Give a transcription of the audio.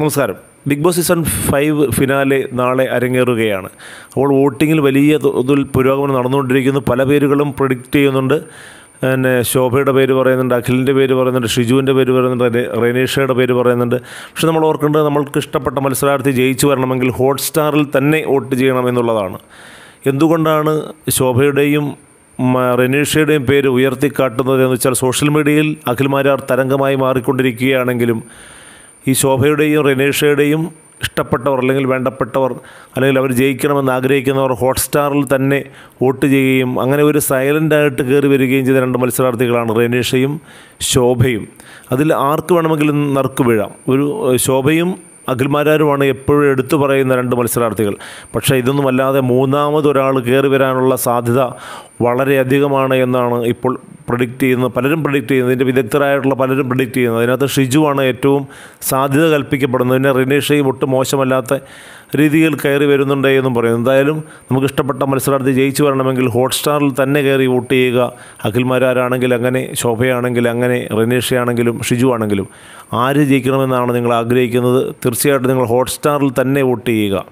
നമസ്കാരം. Big boss season five finale നാളെ അരങ്ങേറുകയാണ്. അപ്പോൾ വോട്ടിങ്ങിൽ വലിയ തോതിൽ പുരോഗമനം നടന്നുകൊണ്ടിരിക്കുന്നു. പല പേരുകളും പ്രൊഡിക്റ്റ് ചെയ്യുന്നുണ്ട്. പിന്നെ ശോഭയുടെ പേര് പറയുന്നുണ്ട് അഖിലിന്റെ പേര് പറയുന്നുണ്ട് ഷിജുവിന്റെ പേര് പറയുന്നുണ്ട് റെനീഷയുടെ പേര് പറയുന്നുണ്ട്. പക്ഷെ നമ്മൾ ഓർക്കേണ്ടത് നമ്മൾക്ക് ഇഷ്ടപ്പെട്ട മത്സരാർത്ഥി ജയിച്ചു വരണമെങ്കിൽ ഹോട്ട്സ്റ്റാറിൽ തന്നെ വോട്ട് ചെയ്യണം എന്നുള്ളതാണ്. എന്തുകൊണ്ടാണ് ശോഭയുടെയും റെനീഷയുടെയും പേര് ഉയർത്തിക്കാട്ടുന്നത് എന്ന് വെച്ചാൽ സോഷ്യൽ മീഡിയയിൽ അഖിൽമാരാർ തരംഗമായി മാറിക്കൊണ്ടിരിക്കുകയാണെങ്കിലും ഈ ശോഭയുടെയും റിനേഷയുടെയും ഇഷ്ടപ്പെട്ടവർ അല്ലെങ്കിൽ വേണ്ടപ്പെട്ടവർ അല്ലെങ്കിൽ അവർ ജയിക്കണമെന്ന് ആഗ്രഹിക്കുന്നവർ ഹോട്ട്സ്റ്റാറിൽ തന്നെ വോട്ട് ചെയ്യുകയും അങ്ങനെ ഒരു സൈലന്റായിട്ട് കയറി വരികയും ചെയ്ത രണ്ട് മത്സരാർത്ഥികളാണ് റെനീഷയും ശോഭയും. അതിൽ ആർക്ക് വേണമെങ്കിലും നറുക്ക് വീഴാം. ഒരു ശോഭയും അഖിൽമാരാരുമാണ് എപ്പോഴും എടുത്തു പറയുന്ന രണ്ട് മത്സരാർത്ഥികൾ. പക്ഷേ ഇതൊന്നും അല്ലാതെ മൂന്നാമതൊരാൾ കയറി വരാനുള്ള സാധ്യത വളരെയധികമാണ് എന്നാണ് ഇപ്പോൾ പ്രഡിക്റ്റ് ചെയ്യുന്നത് പലരും പ്രൊഡിക്റ്റ് ചെയ്യുന്നത് ഇതിന്റെ വിദഗ്ധരായിട്ടുള്ള പലരും പ്രൊഡിക്റ്റ് ചെയ്യുന്നത് അതിനകത്ത് ഷിജുവാണ് ഏറ്റവും സാധ്യത കൽപ്പിക്കപ്പെടുന്നത്. പിന്നെ റിനീഷയും ഒട്ടും മോശമല്ലാത്ത രീതിയിൽ കയറി വരുന്നുണ്ടേ എന്നും പറയുന്നു. എന്തായാലും നമുക്ക് ഇഷ്ടപ്പെട്ട മത്സരാർത്ഥി ജയിച്ചു വരണമെങ്കിൽ ഹോട്ട്സ്റ്റാറിൽ തന്നെ കയറി വോട്ട് ചെയ്യുക. അഖിൽമാരാരാണെങ്കിൽ അങ്ങനെ ശോഭയാണെങ്കിൽ അങ്ങനെ റിനേഷയാണെങ്കിലും ഷിജു ആണെങ്കിലും ആര് ജയിക്കണമെന്നാണ് നിങ്ങൾ ആഗ്രഹിക്കുന്നത്? തീർച്ചയായിട്ടും നിങ്ങൾ ഹോട്ട്സ്റ്റാറിൽ തന്നെ വോട്ട് ചെയ്യുക.